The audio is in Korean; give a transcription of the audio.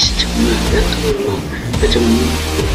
시청을 몇 통으로 좀